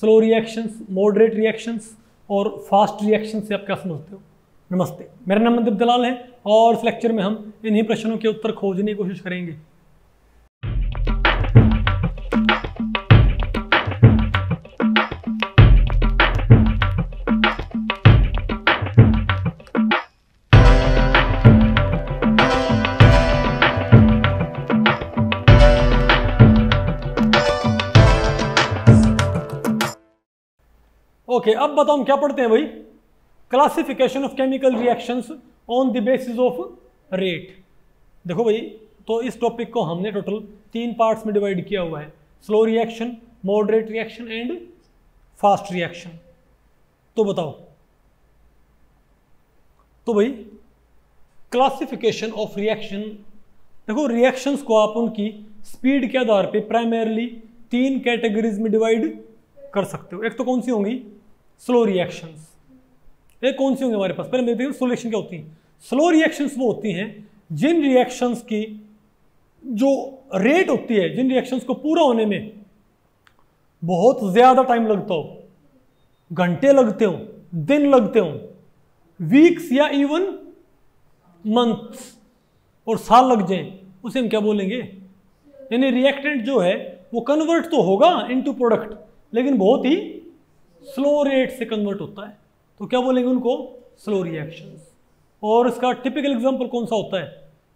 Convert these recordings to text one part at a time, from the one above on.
Slow reactions moderate reactions और fast reaction से आप क्या समझते हो? नमस्ते, मेरा नाम मनदीप दलाल है और इस लेक्चर में हम इन्हीं प्रश्नों के उत्तर खोजने की कोशिश करेंगे। ओके अब बताओ हम क्या पढ़ते हैं भाई? Classification of chemical reactions on the basis of rate देखो भाई तो इस टॉपिक को हमने टोटल तीन पार्ट्स में डिवाइड किया हुआ है. Slow reaction moderate reaction and fast reaction तो बताओ। तो भाई क्लासिफिकेशन ऑफ़ रिएक्शन देखो रिएक्शंस को आप उनकी स्पीड के आधार पे प्राइमरली तीन कैटेगरीज में डिवाइड कर सकते हो. एक तो कौन सी होंगी? स्लो रिएक्शंस एक कौन सी होंगे हमारे पास? पहले देखिए स्लो रिएक्शन क्या होती हैं? स्लो रिएक्शंस वो होती हैं, जिन रिएक्शंस की जो रेट होती है, जिन रिएक्शंस को पूरा होने में बहुत ज़्यादा टाइम लगता हो, घंटे लगते हो, दिन लगते हो वीक्स या इवन मंथ्स और साल लग जाए, उसे हम क्या बोलेंगे? यानी रिएक्टेंट जो है, वो कन्वर्ट तो होगा इनटू प्रोडक्ट लेकिन बहुत ही स्लो रेट से कन्वर्ट होता है। तो क्या बोलेंगे उनको? स्लो रिएक्शन और इसका टिपिकल एग्ज़ाम्पल कौन सा होता है?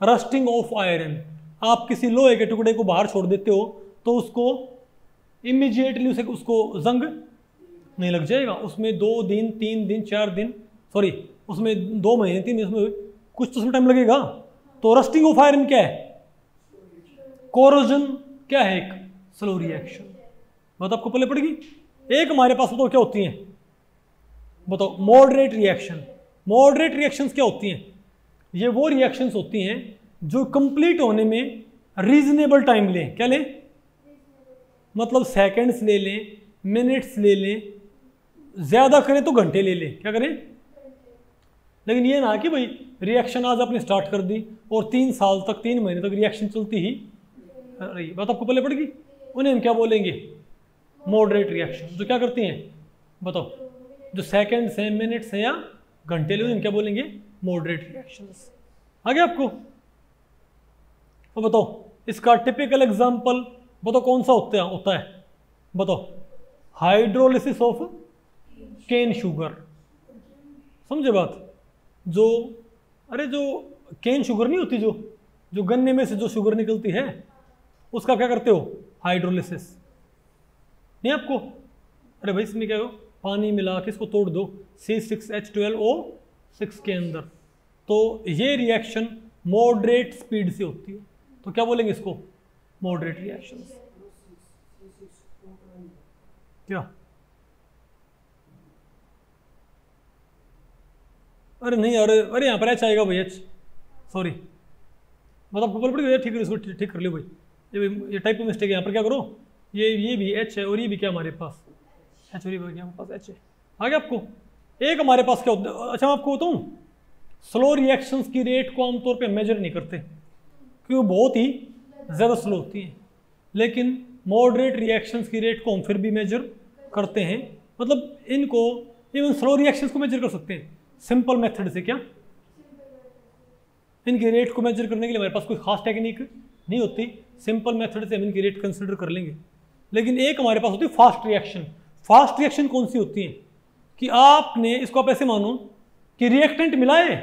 रस्टिंग ऑफ़ आयरन आप किसी लोहे के टुकड़े को बाहर छोड़ देते हो तो उसको इमिजिएटली उसे, उसको जंग नहीं लग जाएगा। उसमें दो दिन, तीन दिन, चार दिन सॉरी उसमें दो महीने, तीन उसमें कुछ तो उसमें टाइम लगेगा। तो रस्टिंग ऑफ़ आयरन क्या है? कोरोजन क्या है एक? स्लो रिएक्शन बात आपको पहले पड़ेगी एक हमारे पास तो क्या होती हैं? बताओ मॉडरेट रिएक्शन मॉडरेट रिएक्शंस क्या होती हैं? ये वो रिएक्शंस होती हैं जो कंप्लीट होने में रीजनेबल टाइम लें। क्या लें? मतलब सेकंड्स ले लें मिनट्स ले लें, ज़्यादा करें तो घंटे ले लें। क्या करें? लेकिन ये ना कि भाई रिएक्शन आज आपने स्टार्ट कर दी और तीन साल तक, तीन महीने तक रिएक्शन चलती ही रही। बात आपको पहले पड़ेगी उन्हें हम क्या बोलेंगे? मॉडरेट रिएक्शन जो क्या करती हैं? बताओ। जो सेकंड्स हैं मिनट्स हैं या घंटे ले क्या बोलेंगे? मॉडरेट रिएक्शंस आगे आपको। तो बताओ। इसका टिपिकल एग्ज़ाम्पल बताओ कौन सा होता है होता है? बताओ। हाइड्रोलिसिस ऑफ़ केन शुगर समझे बात? जो, अरे जो केन शुगर नहीं होती जो जो गन्ने में से जो शुगर निकलती है, उसका क्या करते हो? हाइड्रोलिसिस नहीं आपको? अरे भाई, इसमें क्या हो? पानी मिला के इसको तोड़ दो। C six H twelve O six के अंदर। तो ये रिएक्शन मॉडरेट स्पीड से होती है। तो क्या बोलेंगे इसको? मॉडरेट रिएक्शन क्या? अरे नहीं अरे अरे यहाँ पर एच आएगा भाई एच सॉरी मतलब गूगल पड़ी ठीक ठीक कर लियो भाई। ये ये टाइप ऑफ़ मिस्टेक है। यहाँ पर क्या करो? ये ये भी एच है और ये भी क्या हमारे पास? एच और ये हमारे पास एच है? आगे आपको। एक हमारे पास क्या होता है अच्छा मैं आपको बताऊँ? स्लो रिएक्शंस की रेट को आमतौर पे मेजर नहीं करते। क्योंकि बहुत ही ज़्यादा स्लो होती है। लेकिन मॉडरेट रिएक्शंस की रेट को हम फिर भी मेजर करते हैं। मतलब इनको इवन स्लो रिएक्शंस को मेजर कर सकते हैं। सिंपल मेथड से क्या? इनकी रेट को मेजर करने के लिए हमारे पास कोई खास टेक्निक नहीं होती। सिंपल मेथड से हम इनकी रेट कंसिडर कर लेंगे। लेकिन एक हमारे पास होती है फास्ट रिएक्शन फास्ट रिएक्शन कौन सी होती है? कि आपने इसको आप ऐसे मानो कि रिएक्टेंट मिलाए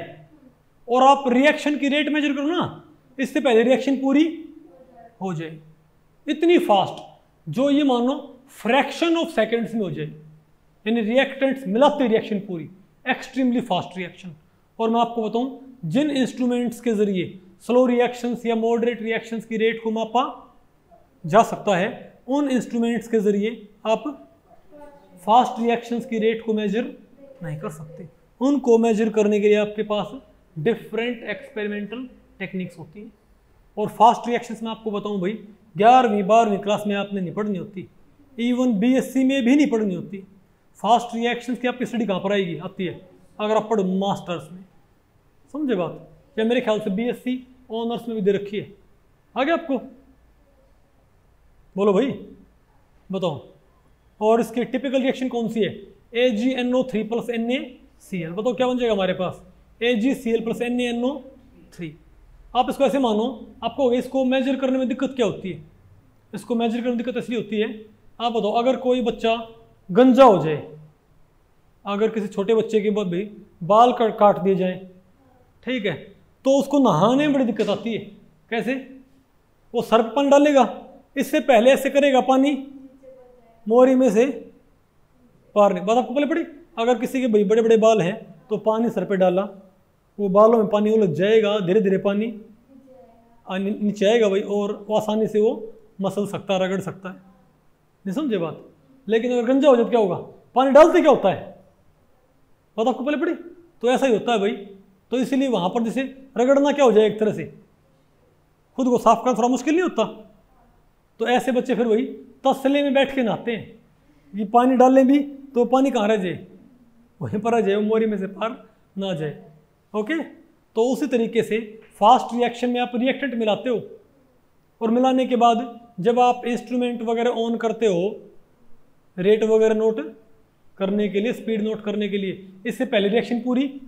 और आप रिएक्शन की रेट मेजर करो ना, इससे पहले रिएक्शन पूरी हो जाए। इतनी फास्ट जो ये मानो फ्रैक्शन ऑफ़ सेकेंड्स में हो जाए। यानी रिएक्टेंट्स मिलाते रिएक्शन पूरी। एक्सट्रीमली फास्ट रिएक्शन और मैं आपको बताऊँ, जिन इंस्ट्रूमेंट्स के ज़रिए स्लो रिएक्शंस या मॉडरेट रिएक्शंस की रेट को मापा जा सकता है उन इंस्ट्रूमेंट्स के ज़रिए आप फास्ट रिएक्शंस की रेट को मेजर नहीं कर सकते। उनको मेजर करने के लिए आपके पास डिफरेंट एक्सपेरिमेंटल टेक्निक्स होती हैं। और फास्ट रिएक्शंस में आपको बताऊँ भाई, ग्यारहवीं, बारहवीं क्लास में आपने नहीं पढ़नी होती। इवन बीएससी में भी नहीं पढ़नी होती। फास्ट रिएक्शंस की आपकी स्टडी कहाँ पर आएगी? आती है। अगर आप पढ़ो मास्टर्स में। समझे बात? या मेरे ख्याल से बीएससी ऑनर्स में भी दे रखी है। आगे आपको बोलो भाई, बताओ। और इसकी टिपिकल रिएक्शन कौन सी है? A G N O three plus N A C L बताओ, क्या बन जाएगा हमारे पास? A G C L plus N A N O three आप इसको ऐसे मानो, आपको इसको मेजर करने में दिक्कत क्या होती है? इसको मेजर करने में दिक्कत इसलिए होती है, आप बताओ, अगर कोई बच्चा गंजा हो जाए, अगर किसी छोटे बच्चे के भी बाल काट दिए जाए, ठीक है तो उसको नहाने में बड़ी दिक्कत आती है। कैसे? वो सर पर पानी डालेगा। इससे पहले ऐसे करेगा पानी? मोरी में से? पार नहीं। बात आपको पहले पड़ी? अगर किसी के बड़े बड़े बाल हैं तो पानी सर पे डाला। वो बालों में पानी उलझ जाएगा धीरे धीरे पानी नीचे आएगा भाई, और आसानी से वो मसल सकता है, रगड़ सकता है। नहीं समझे बात? लेकिन अगर गंजा हो जाए तो क्या होगा? पानी डालते क्या होता है? बात आपको पहले पड़ी? तो ऐसा ही होता है भाई। तो इसीलिए वहाँ पर जैसे रगड़ना क्या हो जाए एक तरह से? खुद को साफ़ करना थोड़ा मुश्किल नहीं होता? तो ऐसे बच्चे फिर वही तसले में बैठ के नहाते हैं। ये पानी डालें भी तो पानी कहाँ रह जाए? वहीं पर आ जाए मोरी में से पार ना जाए। ओके? तो उसी तरीके से फास्ट रिएक्शन में आप रिएक्टेंट मिलाते हो। और मिलाने के बाद जब आप इंस्ट्रूमेंट वगैरह ऑन करते हो रेट वगैरह नोट करने के लिए स्पीड नोट करने के लिए, इससे पहले रिएक्शन पूरी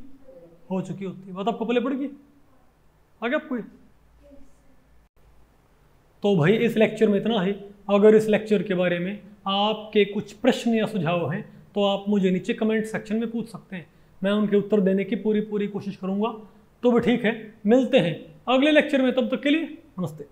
हो चुकी होती है। बात आपको पहले पड़ गई? आगे आपको तो भाई इस लेक्चर में इतना ही। अगर इस लेक्चर के बारे में आपके कुछ प्रश्न या सुझाव हैं तो आप मुझे नीचे कमेंट सेक्शन में पूछ सकते हैं। मैं उनके उत्तर देने की पूरी पूरी कोशिश करूँगा। तो भी ठीक है, मिलते हैं अगले लेक्चर में, तब तक के लिए नमस्ते।